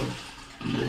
i